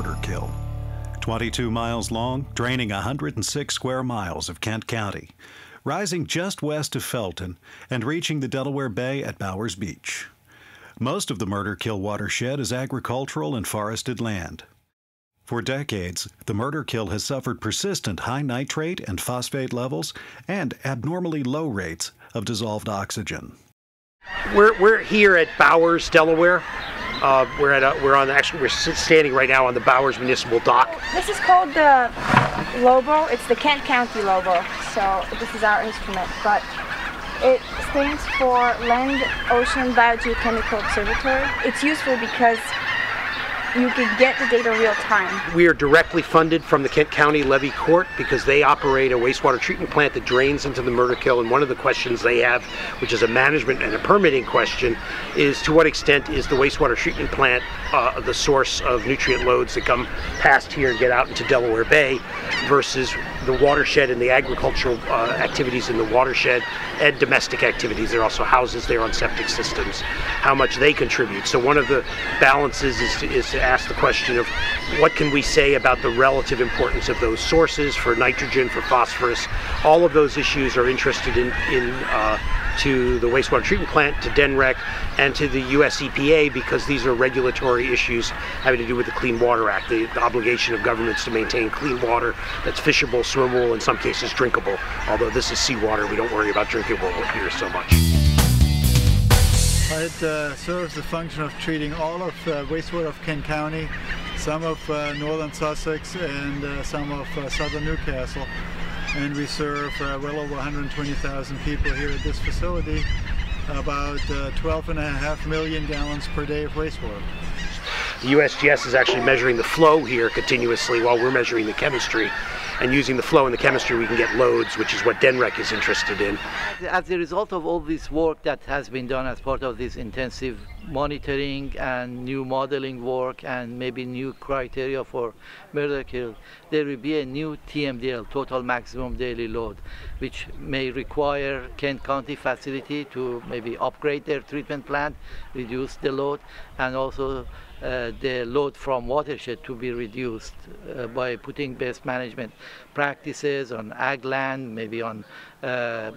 Murderkill. 22 miles long, draining 106 square miles of Kent County, rising just west of Felton and reaching the Delaware Bay at Bowers Beach. Most of the Murderkill watershed is agricultural and forested land. For decades, the Murderkill has suffered persistent high nitrate and phosphate levels and abnormally low rates of dissolved oxygen. We're, we're here at Bowers, Delaware. Uh, we're at a, we're on actually we're standing right now on the Bowers Municipal Dock. This is called the Lobo. It's the Kent County Lobo. So this is our instrument, but it stands for Land Ocean Biogeochemical Observatory. It's useful because you can get the data real time. We are directly funded from the Kent County Levy Court because they operate a wastewater treatment plant that drains into the Murderkill. And one of the questions they have, which is a management and a permitting question, is to what extent is the wastewater treatment plant uh, the source of nutrient loads that come past here and get out into Delaware Bay versus the watershed and the agricultural uh, activities in the watershed and domestic activities. There are also houses there on septic systems, how much they contribute. So one of the balances is to, is to ask the question of what can we say about the relative importance of those sources for nitrogen, for phosphorus. All of those issues are interested in, in uh, to the wastewater treatment plant, to DNREC, and to the US EPA because these are regulatory issues having to do with the Clean Water Act, the, the obligation of governments to maintain clean water that's fishable, swimmable, in some cases drinkable. Although this is seawater, we don't worry about drinkable here so much. It uh, serves the function of treating all of uh, wastewater of Kent County, some of uh, northern Sussex and uh, some of uh, southern Newcastle and we serve uh, well over 120,000 people here at this facility, about uh, 12 and a half million gallons per day of wastewater. The USGS is actually measuring the flow here continuously while we're measuring the chemistry and using the flow and the chemistry we can get loads, which is what DNREC is interested in. As a result of all this work that has been done as part of this intensive monitoring and new modeling work and maybe new criteria for Murderkill, there will be a new TMDL, total maximum daily load, which may require Kent County facility to maybe upgrade their treatment plant, reduce the load, and also uh, the load from watershed to be reduced uh, by putting best management practices on ag land, maybe on uh, uh,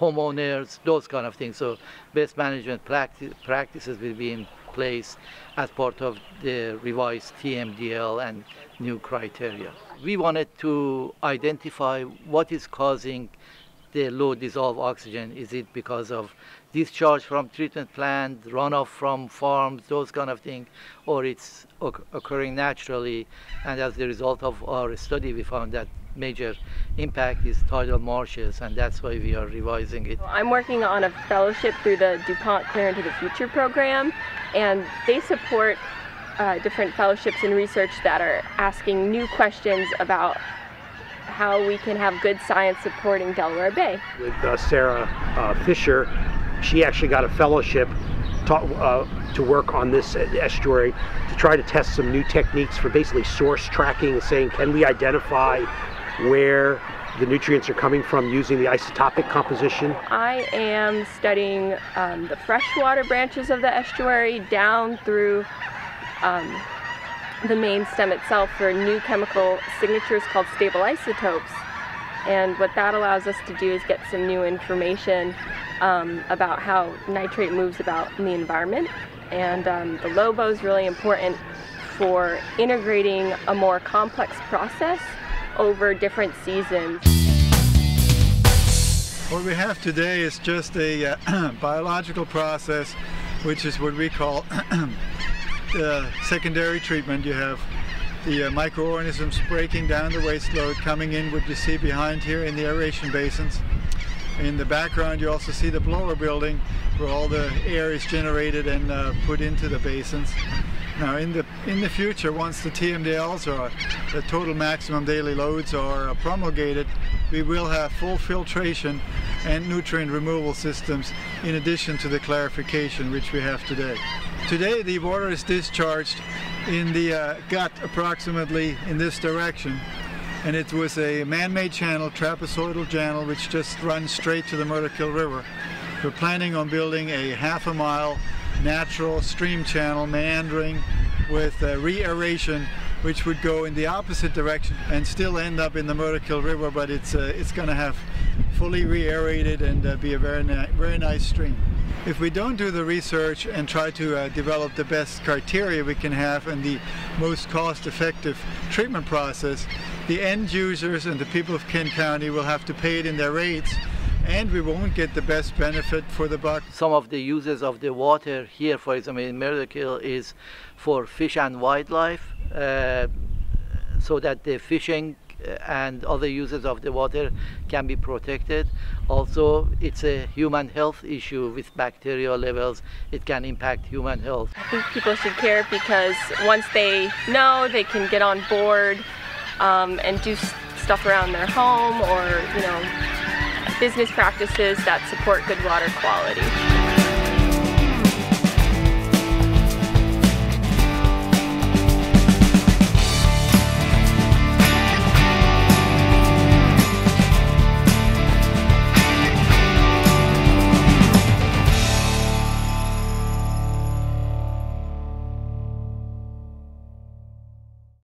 homeowners, those kind of things. So best management practi practices will be in place as part of the revised TMDL and new criteria. We wanted to identify what is causing the low dissolved oxygen. Is it because of discharge from treatment plant, runoff from farms, those kind of things, or it's occurring naturally. And as a result of our study, we found that major impact is tidal marshes, and that's why we are revising it. I'm working on a fellowship through the DuPont Clear into the Future program, and they support uh, different fellowships and research that are asking new questions about how we can have good science supporting Delaware Bay. With uh, Sarah uh, Fisher, she actually got a fellowship uh, to work on this estuary to try to test some new techniques for basically source tracking and saying, can we identify where the nutrients are coming from using the isotopic composition? I am studying um, the freshwater branches of the estuary down through um, the main stem itself for new chemical signatures called stable isotopes. And what that allows us to do is get some new information um, about how nitrate moves about in the environment. And um, the LOBO is really important for integrating a more complex process over different seasons. What we have today is just a uh, biological process, which is what we call uh, secondary treatment. You have the uh, microorganisms breaking down the waste load coming in what you see behind here in the aeration basins. In the background you also see the blower building where all the air is generated and uh, put into the basins. Now in the in the future once the TMDLs or the total maximum daily loads are uh, promulgated we will have full filtration and nutrient removal systems in addition to the clarification which we have today. Today the water is discharged in the uh, gut approximately in this direction and it was a man-made channel, trapezoidal channel, which just runs straight to the Murderkill River. We're planning on building a half a mile natural stream channel meandering with uh, re-aeration which would go in the opposite direction and still end up in the Murderkill River, but it's uh, it's going to have fully re-aerated and uh, be a very ni very nice stream. If we don't do the research and try to uh, develop the best criteria we can have and the most cost-effective treatment process, the end users and the people of Kent County will have to pay it in their rates and we won't get the best benefit for the buck. Some of the uses of the water here, for example, in Murderkill is for fish and wildlife, uh, so that the fishing and other uses of the water can be protected. Also, it's a human health issue with bacterial levels. It can impact human health. I think people should care because once they know, they can get on board um, and do stuff around their home or, you know, business practices that support good water quality.